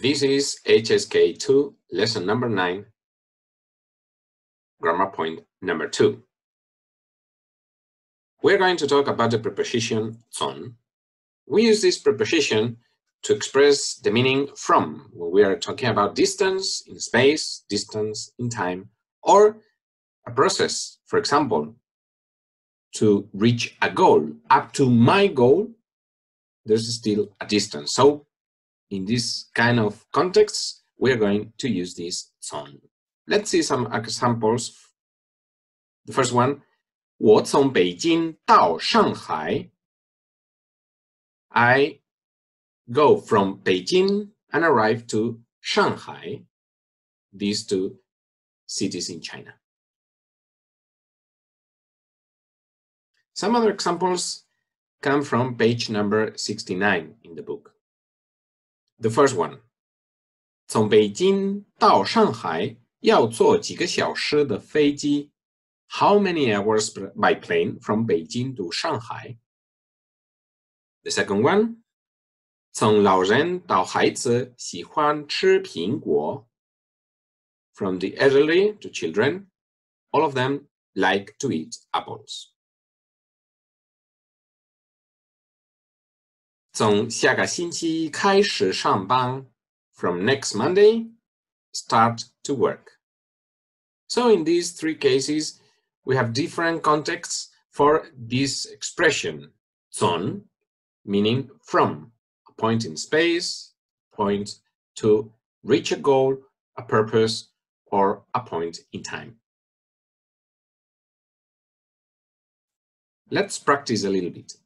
This is HSK2, lesson number 9, grammar point number 2. We're going to talk about the preposition "son." We use this preposition to express the meaning from when we are talking about distance in space, distance in time, or a process. For example, to reach a goal, up to my goal, there's still a distance. So in this kind of context, we're going to use this 从. Let's see some uh, examples. The first one, 我从北京到上海. I go from Beijing and arrive to Shanghai, these two cities in China. Some other examples come from page number 69 in the book. The first one, 从北京到上海要坐几个小时的飞机 how many hours by plane from Beijing to Shanghai? The second one, 从老人到孩子喜欢吃苹果. From the elderly to children, all of them like to eat apples. 从下个星期开始上班. From next Monday, start to work. So in these three cases, we have different contexts for this expression. "Son," meaning from, a point in space, point to reach a goal, a purpose, or a point in time. Let's practice a little bit.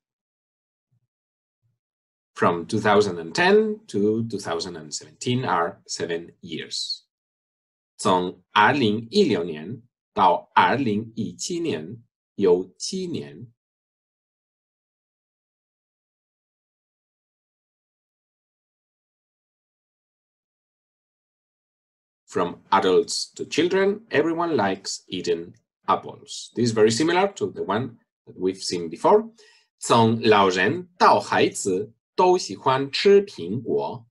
From 2010 to 2017 are seven years. 从二零一六年到二零一七年有七年。From adults to children, everyone likes eating apples. This is very similar to the one that we've seen before. 从老人到孩子 都喜欢吃苹果。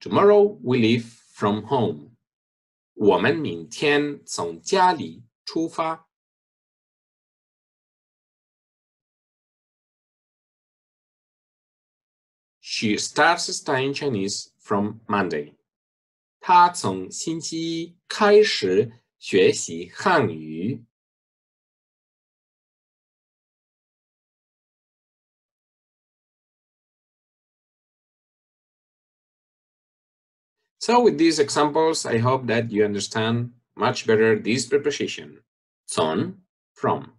Tomorrow we leave from home. 我们明天从家里出发。She starts studying Chinese from Monday. 她从星期一开始学习汉语。 So with these examples, I hope that you understand much better this preposition, "son" from.